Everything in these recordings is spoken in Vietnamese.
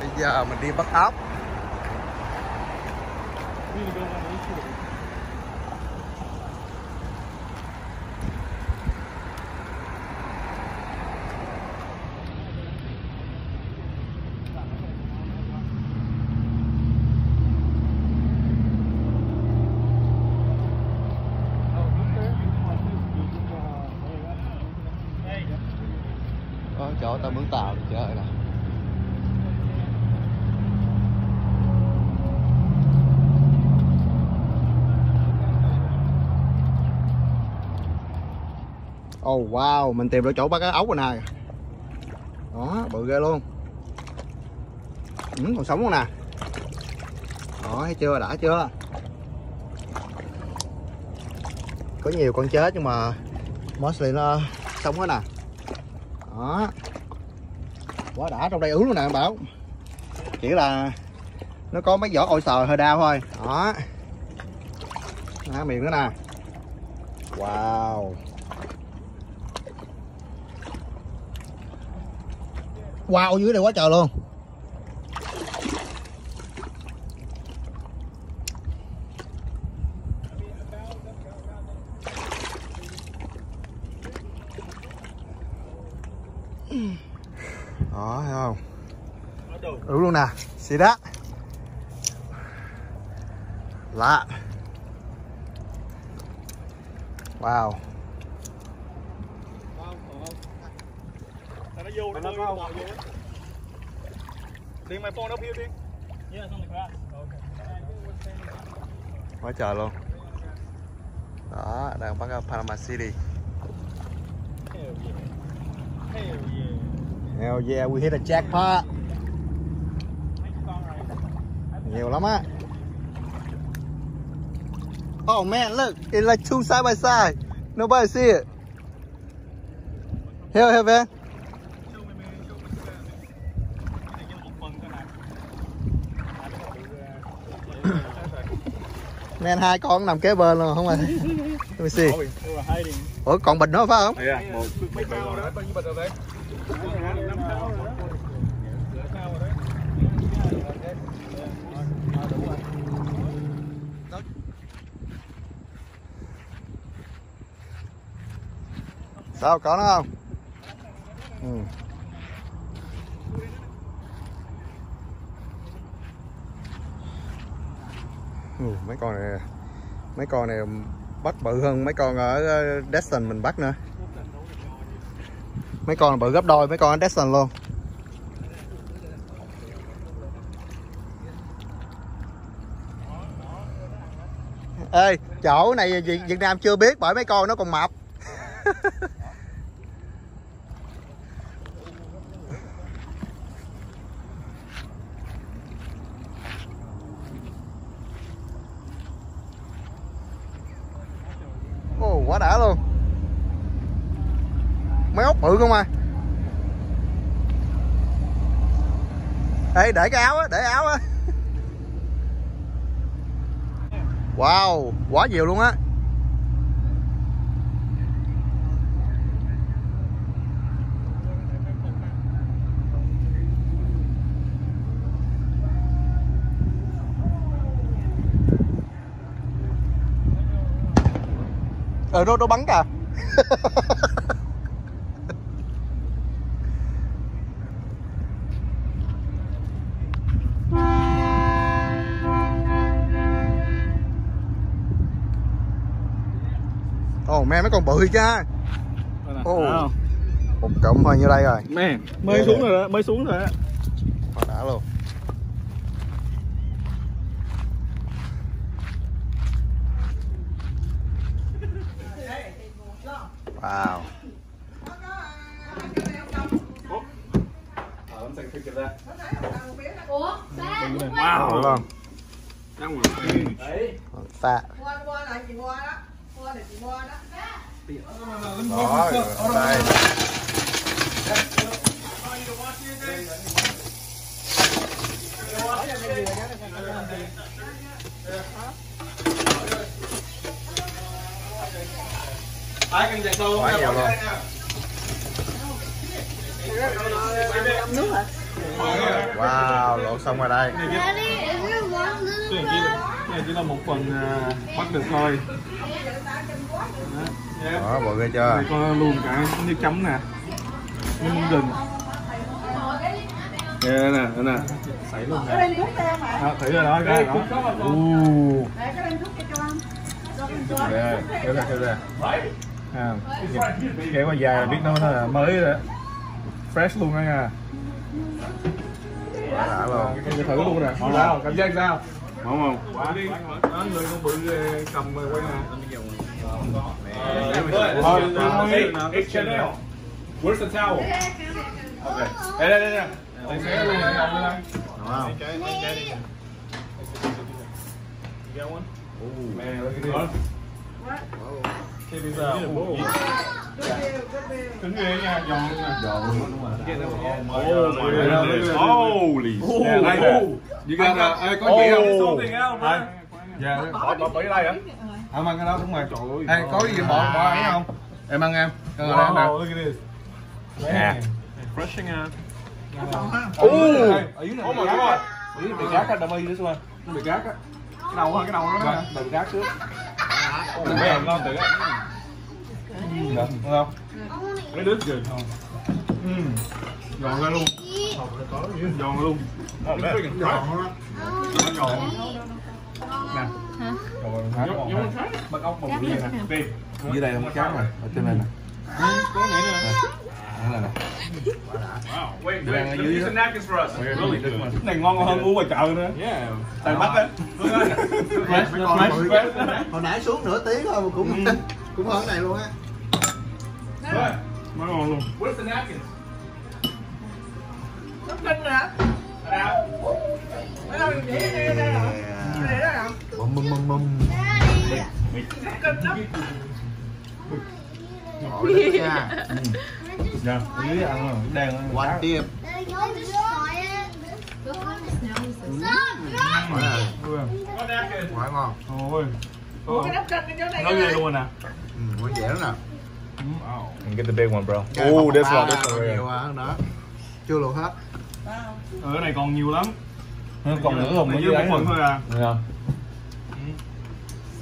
bây giờ mình đi bắt ốc. Có chỗ tao mướn tàu trời chơi nè. Oh wow, mình tìm được chỗ bắt cá ốc rồi nè. Đó, bự ghê luôn. Ừ, còn sống luôn nè. Đó, thấy chưa, đã chưa? Có nhiều con chết nhưng mà Mostly nó sống hết nè. Đó. Quá đã, trong đây ướt luôn nè Bảo. Chỉ là Nó có mấy vỏ ôi sờ hơi đau thôi. Đó. Đó, miệng nữa nè. Wow. Wow dưới đây quá trời luôn. Đó, thấy không? Ừ luôn nè, Xì đó. Lạ. Wow. Nó vô nó vô vô. Điền my phone up here Điền Yeah, it's on the grass. quá trời luôn. Đó đang bắt ở Panama City. Hell yeah. Hell yeah. hell yeah we hit a jackpot. Nhiều lắm á. Oh man look it's like two side by side. Nobody see it. Here here man man hai con nằm kế bên luôn không ai thấy let me see They were hiding. ủa còn bình nữa phải không Yeah, một mấy đó, bao nhiêu rồi rồi đấy. sao có nó không ừ. Ừ, mấy con này mấy con này bắt bự hơn mấy con ở ờ, Destin mình bắt nữa. Mấy con bự gấp đôi mấy con ở Destin luôn. Ê chỗ này Việt Nam chưa biết bởi mấy con nó còn mập Ồ, quá đã luôn. Mấy ốc bự không à Ê, để cái áo á, để áo á. Wow, quá nhiều luôn á. Ờ, nó, nó bắn kìa Ồ, oh, me mấy con bự chứ Ồ. Oh. Một cụm thôi như đây rồi Man, mới xuống rồi đó, mới xuống rồi đó. Đã luôn Wow. Ủa, ba đúng rồi. Wow. Đúng không? Đang ngồi. Đấy. Phạ mua rồi, đây Ai cần chạy Quá nhiều luôn. Nước hả wow lột xong rồi đây. Này chỉ này là một phần à, bắt được thôi Đó. Mọi người chưa? Đây có luôn cả nước chấm nè. Nước mắm gừng Nè đây nè. Đây nè. Xảy luôn nè đó, thử rồi đó cái đó. Uh. Để cái đem thuốc cho cho anh. Đây, ra kéo ra à, kéo qua dài là biết nó là mới rồi đó. fresh luôn đó nha quá đã luôn Cái thử luôn nè ngon sao cảm giác sao ngon không đó người con bự cầm quay nè Thôi, Chanel, where's the towel? Okay. Đây đây đây luôn đây. đúng không You got one? Man, look at this. Check this yeah. Cái cái. Cứng ghê nha, giòn luôn nè. giòn luôn đúng Oh my goodness. Holy Yeah, đây nè. You got a, uh, có gì không? Something else, man. Dạ, bỏ bỏ bỏ đây hả? Em ăn cái đó đúng rồi. Ê, có gì bỏ bỏ ấy không? Em ăn em. Cái này em nè. Look at this. nè Brushing out. Oh, oh my god. Bị gác á, đâm y đó xuống Bị gác á. Cái đầu hả? Cái đầu đó. Bị gác trước. Mấy em ngon tự á. Được, đúng không? It is good. Ừ. Giòn ra luôn. Giòn ra luôn. Giòn ra luôn giòn. Nè. Hả? You, you ốc bồng bia nè. Dưới đây không cháo rồi, ở trên đây nè. Có này nữa. Đó là nè. Wow. Wait, wait. get đó. some napkins for us. Really good. Cái này ngon hơn uống ngoài chợ nữa. Yeah. Tại mắt á. Mấy hồi nãy xuống nửa tiếng thôi mà cũng cũng hơn cái này luôn á What? Nó ngon luôn. Where's the napkins? Nó kinh hả? Out. Ở đâu để đây đây hả? Để đó hả? bum bum bum bum Daddy. Kinh Ngộ lắm nha Dạ, ăn rồi, đen rồi. Look this? Stop! quá ngon Ôi. Ủa cái nắp canh cái chỗ này Nó ghê luôn nè. ừ, quá dễ lắm nè And get the big one, bro. Oh, this one, this one. nhiều hơn nữa chưa luộc hết Ở cái này còn nhiều lắm. Còn nữa không? Ở dưới một phần thôi à. Yeah.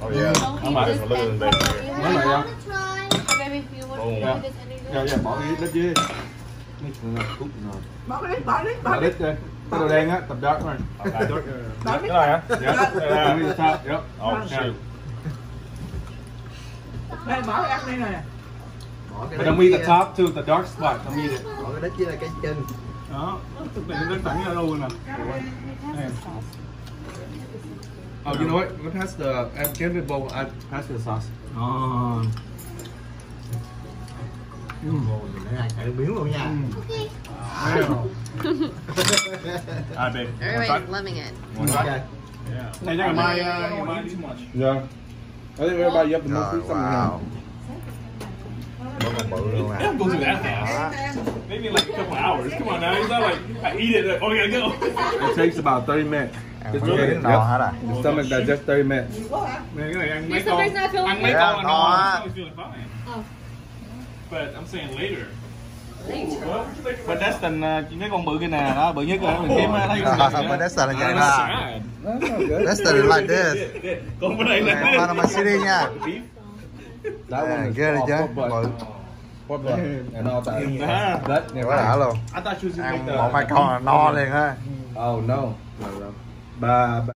Oh yeah. I'm not even looking at this baby. Nó lại không? You want Oh. to do this anyway. Dạ, dạ, bỏ cái dưới. Bỏ cái đít, bỏ đít, bỏ đây. Cái đồ đen á, tập dark thôi. Bỏ đít. Cái này hả? Dạ. Yeah. Give me the top, yep. Oh shoot. Đây bỏ cái ăn đây nè. bỏ cái But eat kia- the top too, the dark spot, it. bỏ cái đít với lại cái chân Đó. Này nó thẳng ra luôn nè. Nè. Oh, you know what? Let's pass the, um, give me a bowl, I pass the sauce. Oh. Chạy biến luôn nha Alright, babe. Everybody's loving it. ok Yeah. Này chắc là mai, uh, ngày mai đi. Yeah. I think everybody up to most something wow now. nó còn bự luôn nè don't go through that fast. Maybe like a couple hours. Come on now. It's not like I eat it. Like, oh, I gotta go. It takes about 30 minutes. ăn Just miếng it. no Yep. hết à The stomach digest 30 minutes. Man, cái này ăn mấy con. stomach's not feeling Ăn mấy good? con là Yeah, no. no. I'm feeling fine. Oh. But I'm saying later. What? Bên Destin, uh, mấy con bự kia nè, đó, bự nhất rồi, mình kiếm uh, thấy bên Dexter là vậy. Dexter is like this Còn bên này là Nè, Panama City nha. That one is all chứ bự. And all that. Ah. That, quá đã luôn I thought you was gonna ăn một hai con no liền ha Oh no. Ba.